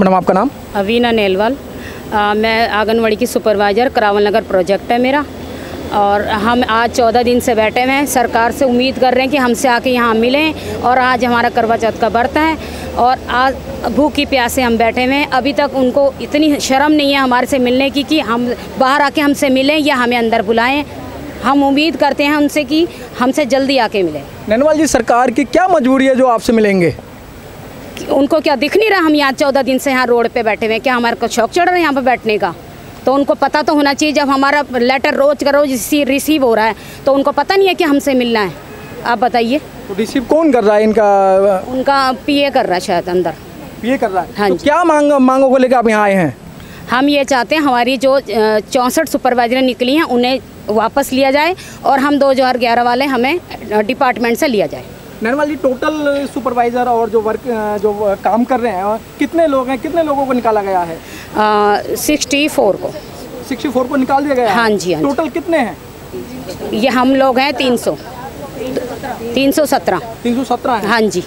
Madam आपका नाम? अवीना नेलवाल। मैं आंगनवाड़ी की सुपरवाइज़र करावल नगर प्रोजेक्ट है मेरा। और हम आज चौदह दिन से बैठे हुए हैं। सरकार से उम्मीद कर रहे हैं कि हमसे आके यहाँ मिलें और आज हमारा करवा चौथ का व्रत है। और आज भूखी प्यासे हम बैठे हुए हैं। अभी तक उनको इतनी शर्म नहीं है हमारे से मिलने की कि हम बाहर आके हमसे मिलें या हमें अंदर बुलाएँ। हम उम्मीद करते हैं उनसे कि हमसे जल्दी आके मिलें। नैनवाल जी सरकार की क्या मजबूरी है जो आपसे मिलेंगे? कि उनको क्या दिख नहीं रहा? हम यहाँ चौदह दिन से यहाँ रोड पे बैठे हुए हैं। क्या हमारे को शौक चढ़ रहा है यहाँ पे बैठने का? तो उनको पता तो होना चाहिए जब हमारा लेटर रोज का रोज रिसीव हो रहा है तो उनको पता नहीं है कि हमसे मिलना है। आप बताइए। तो रिसीव कौन कर रहा है इनका उनका पीए कर रहा है शायद अंदर। ये कर रहा है? हाँ तो। क्या मांग मांगों को लेकर आप यहाँ आए हैं? हम ये चाहते हैं हमारी जो चौंसठ सुपरवाइजरें निकली हैं उन्हें वापस लिया जाए और हम 2011 वाले हमें डिपार्टमेंट से लिया जाए। नॉर्मली टोटल सुपरवाइज़र और जो वर्क जो काम कर रहे हैं कितने लोग हैं? कितने लोगों को निकाला गया है? सिक्सटी फोर को। सिक्सटी फोर को निकाल दिया गया हाँ? जी हाँ टोटल कितने हैं? ये हम लोग हैं तीन सौ। तीन सौ सत्रह। तीन सौ सत्रह हाँ जी।